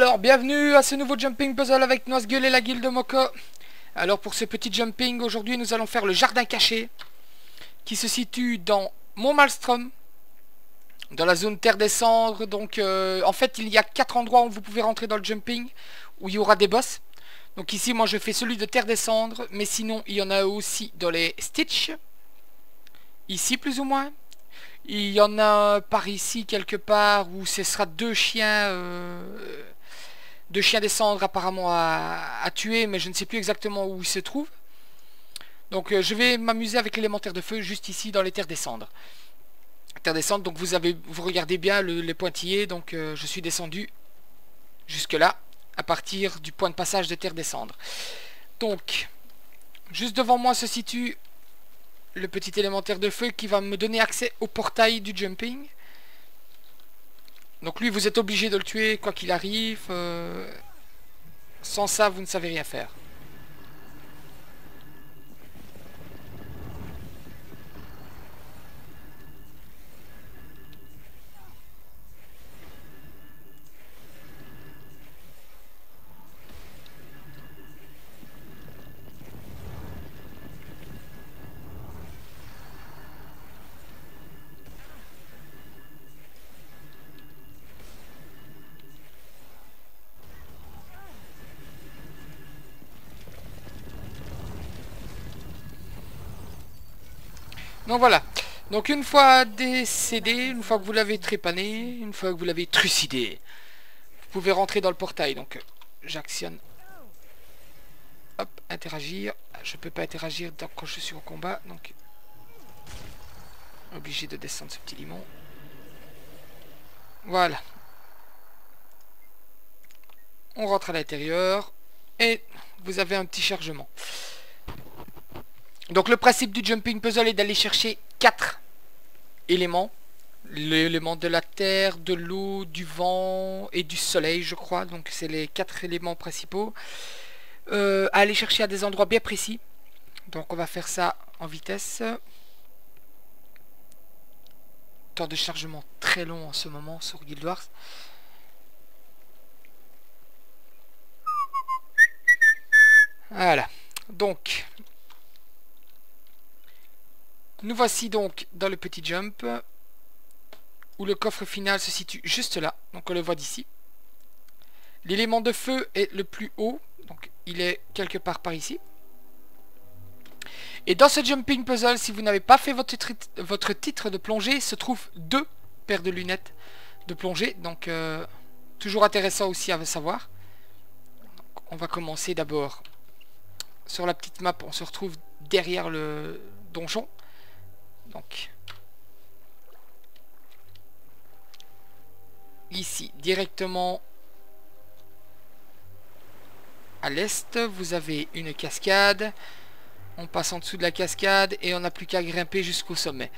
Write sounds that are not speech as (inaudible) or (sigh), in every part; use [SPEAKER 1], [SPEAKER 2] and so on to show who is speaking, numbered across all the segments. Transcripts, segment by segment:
[SPEAKER 1] Alors, bienvenue à ce nouveau jumping puzzle avec Noisgueule et la guilde Moko. Alors, pour ce petit jumping, aujourd'hui, nous allons faire le jardin caché, qui se situe dans Montmalstrom, dans la zone Terre des Cendres. Donc, euh, en fait, il y a quatre endroits où vous pouvez rentrer dans le jumping, où il y aura des boss. Donc ici, moi, je fais celui de Terre des Cendres, mais sinon, il y en a aussi dans les Stitch. Ici, plus ou moins. Il y en a par ici, quelque part, où ce sera deux chiens... Euh, de chiens des cendres apparemment à, tuer, mais je ne sais plus exactement où il se trouve. Donc euh, je vais m'amuser avec l'élémentaire de feu juste ici dans les terres des cendres. Terre des cendres, donc vous avez vous regardez bien le, les pointillés, donc euh, je suis descendu jusque là, à partir du point de passage de terre des cendres. Donc, juste devant moi se situe le petit élémentaire de feu qui va me donner accès au portail du jumping. Donc lui, vous êtes obligé de le tuer quoi qu'il arrive. Euh, sans ça, vous ne savez rien faire. Donc voilà. Donc une fois décédé, une fois que vous l'avez trépané, une fois que vous l'avez trucidé, vous pouvez rentrer dans le portail. Donc j'actionne. Hop, interagir. Je peux pas interagir quand je suis au combat, donc obligé de descendre ce petit limon. Voilà. On rentre à l'intérieur et vous avez un petit chargement. Donc le principe du jumping puzzle est d'aller chercher 4 éléments. L'élément de la terre, de l'eau, du vent et du soleil, je crois. Donc c'est les 4 éléments principaux. Euh, à aller chercher à des endroits bien précis. Donc on va faire ça en vitesse. Temps de chargement très long en ce moment sur Guild Wars. Voilà. Donc, nous voici donc dans le petit jump où le coffre final se situe juste là. Donc on le voit d'ici. L'élément de feu est le plus haut. Donc il est quelque part par ici. Et dans ce jumping puzzle, si vous n'avez pas fait votre, titre de plongée, se trouvent deux paires de lunettes de plongée. Donc euh, toujours intéressant aussi à savoir. on va commencer d'abord sur la petite map. On se retrouve derrière le donjon. Donc, ici, directement à l'est, vous avez une cascade. On passe en dessous de la cascade et on n'a plus qu'à grimper jusqu'au sommet.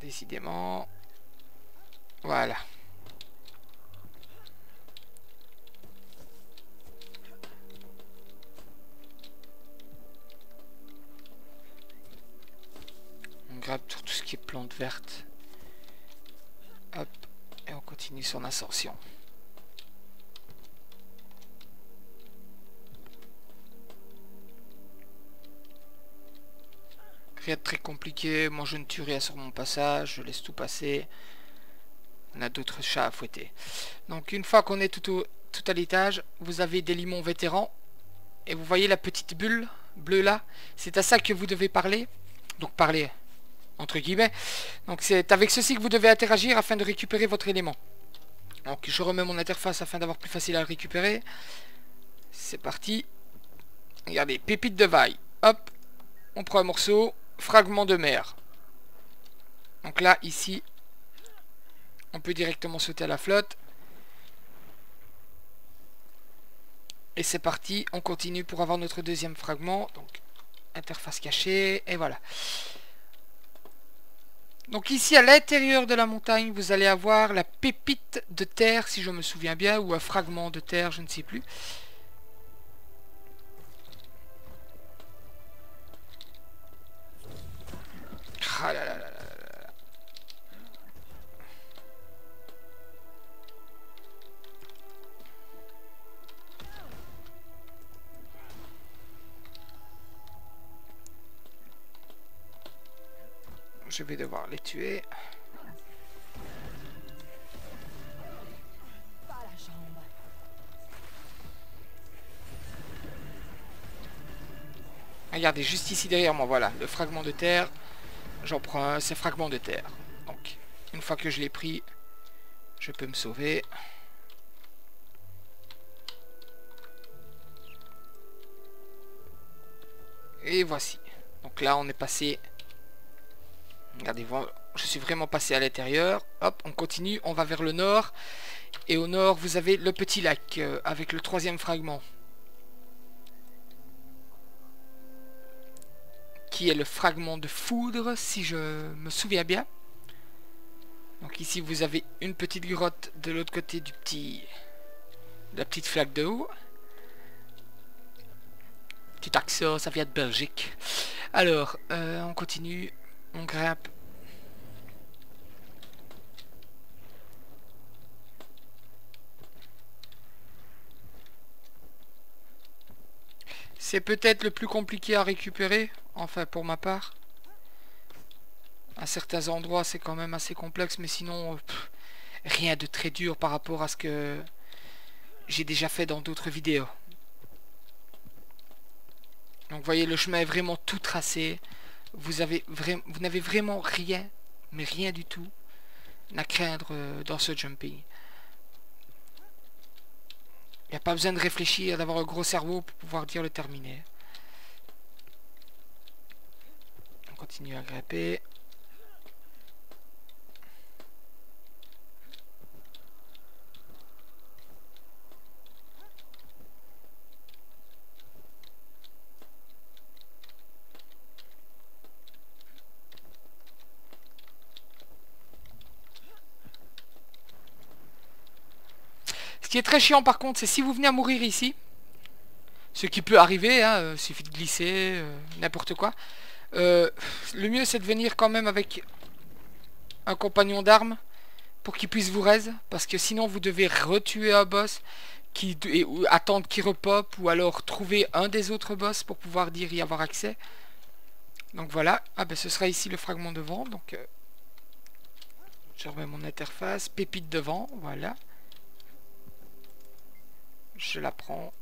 [SPEAKER 1] Décidément. Voilà. Sur tout ce qui est plantes vertes. Hop, et on continue son ascension. Rien de très compliqué, moi je ne tue rien sur mon passage, je laisse tout passer. On a d'autres chats à fouetter. Donc une fois qu'on est tout, tout à l'étage, vous avez des limons vétérans. Et vous voyez la petite bulle bleue là? C'est à ça que vous devez parler. Donc parler, entre guillemets. Donc c'est avec ceci que vous devez interagir afin de récupérer votre élément. Donc je remets mon interface afin d'avoir plus facile à le récupérer. C'est parti. Regardez, pépite de vaille. Hop, on prend un morceau. Fragment de mer. Donc là, ici, on peut directement sauter à la flotte. Et c'est parti, on continue pour avoir notre deuxième fragment. Donc, interface cachée, et voilà. Donc ici, à l'intérieur de la montagne, vous allez avoir la pépite de terre, si je me souviens bien, ou un fragment de terre, je ne sais plus. Tuer.
[SPEAKER 2] Jambe.
[SPEAKER 1] Regardez, juste ici derrière moi, voilà, le fragment de terre. J'en prends un, c'est fragment de terre. Donc, une fois que je l'ai pris, je peux me sauver. Et voici. Donc là, on est passé... Regardez, je suis vraiment passé à l'intérieur. Hop, on continue, on va vers le nord. Et au nord, vous avez le petit lac euh, avec le troisième fragment. qui est le fragment de foudre, si je me souviens bien. Donc ici, vous avez une petite grotte de l'autre côté du petit... de la petite flaque de eau. Petit accent, ça vient de Belgique. Alors, euh, on continue, on grimpe. C'est peut-être le plus compliqué à récupérer, enfin pour ma part. À certains endroits c'est quand même assez complexe, mais sinon rien de très dur par rapport à ce que j'ai déjà fait dans d'autres vidéos. Donc vous voyez le chemin est vraiment tout tracé. Vous n'avez vraiment rien, mais rien du tout à craindre euh, dans ce jumping. Il n'y a pas besoin de réfléchir, d'avoir un gros cerveau pour pouvoir dire le terminer. On continue à grimper. Qui est très chiant par contre, c'est si vous venez à mourir ici, ce qui peut arriver, hein, euh, suffit de glisser, euh, n'importe quoi. euh, le mieux c'est de venir quand même avec un compagnon d'armes pour qu'il puisse vous raise, parce que sinon vous devez retuer un boss qui et, attendre qu'il repop ou alors trouver un des autres boss pour pouvoir dire y avoir accès. Donc voilà, ah ben ce sera ici le fragment de vent, donc je remets mon interface, pépite de vent, voilà je la prends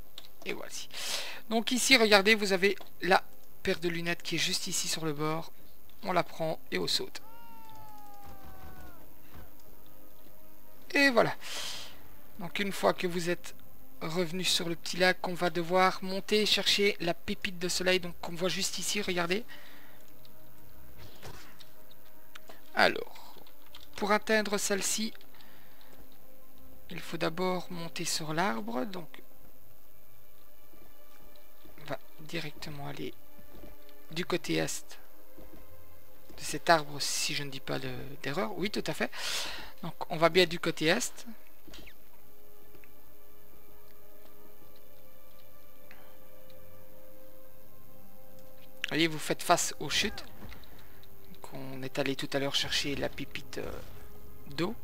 [SPEAKER 1] et voici. Donc ici regardez vous avez la paire de lunettes qui est juste ici sur le bord. On la prend et on saute. Et voilà. Donc une fois que vous êtes revenu sur le petit lac on va devoir monter chercher la pépite de soleil donc on voit juste ici regardez. Alors pour atteindre celle-ci il faut d'abord monter sur l'arbre, donc on va directement aller du côté est de cet arbre, si je ne dis pas de- d'erreur. Oui, tout à fait. Donc on va bien du côté est. Voyez, vous faites face aux chutes. Donc, on est allé tout à l'heure chercher la pépite euh, d'eau.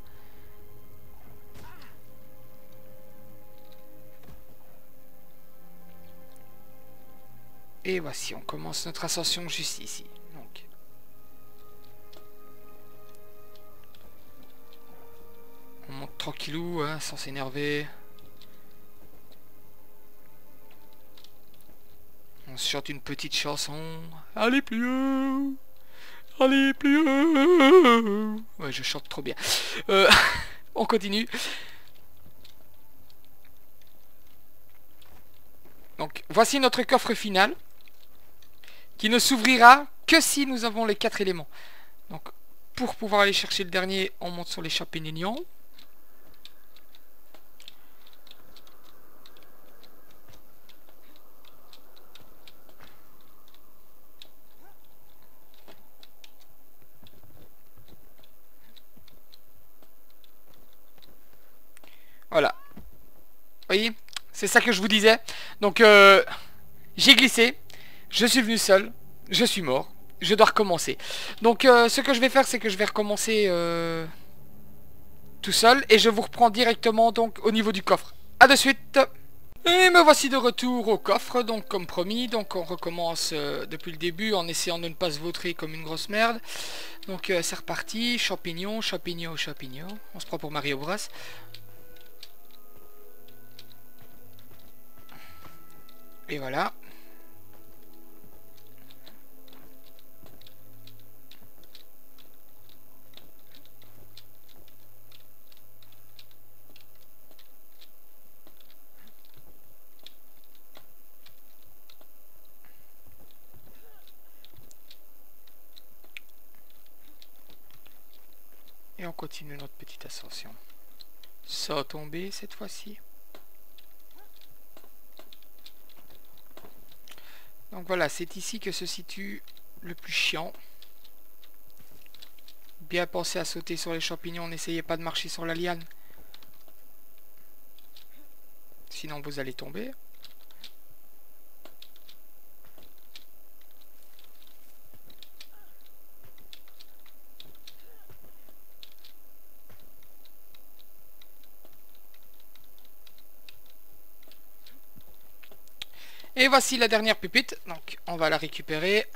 [SPEAKER 1] Et voici, on commence notre ascension juste ici. On monte tranquillou, hein, sans s'énerver. On chante une petite chanson. Allez plus haut Allez plus haut Ouais, je chante trop bien. Euh, (laughs) on continue. Donc, voici notre coffre final qui ne s'ouvrira que si nous avons les quatre éléments. Donc, pour pouvoir aller chercher le dernier, on monte sur les champignons. Voilà. Vous voyez C'est ça que je vous disais. Donc, euh, j'ai glissé. Je suis venu seul. Je suis mort. je dois recommencer. Donc euh, ce que je vais faire, c'est que je vais recommencer euh, tout seul. Et je vous reprends directement donc au niveau du coffre. A de suite et me voici de retour au coffre, donc comme promis, donc on recommence euh, depuis le début en essayant de ne pas se vautrer comme une grosse merde. Donc c'est reparti, champignons, champignons, champignons, on se prend pour Mario Bros. Et voilà, Et on continue notre petite ascension. Sans tomber cette fois-ci. Donc voilà, c'est ici que se situe le plus chiant. Bien penser à sauter sur les champignons, n'essayez pas de marcher sur la liane. Sinon vous allez tomber. Voici la dernière pépite. Donc, on va la récupérer.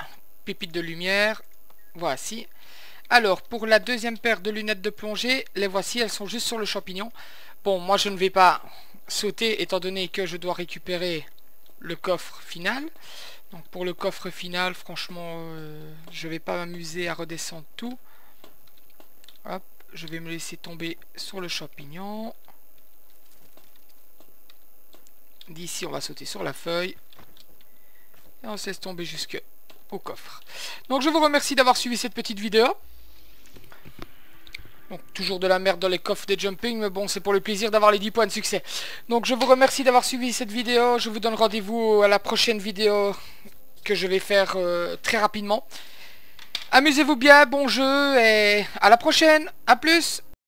[SPEAKER 1] Pépite de lumière. Voici. Alors, pour la deuxième paire de lunettes de plongée, les voici. Elles sont juste sur le champignon. Bon, moi, je ne vais pas sauter, étant donné que je dois récupérer le coffre final. Donc, pour le coffre final, franchement, euh, je vais pas m'amuser à redescendre tout. Hop, je vais me laisser tomber sur le champignon. D'ici, on va sauter sur la feuille. Et on se laisse tomber jusque au coffre. Donc je vous remercie d'avoir suivi cette petite vidéo. Donc toujours de la merde dans les coffres des jumping, mais bon, c'est pour le plaisir d'avoir les 10 points de succès. Donc je vous remercie d'avoir suivi cette vidéo. Je vous donne rendez-vous à la prochaine vidéo que je vais faire euh, très rapidement. Amusez-vous bien, bon jeu et à la prochaine. A plus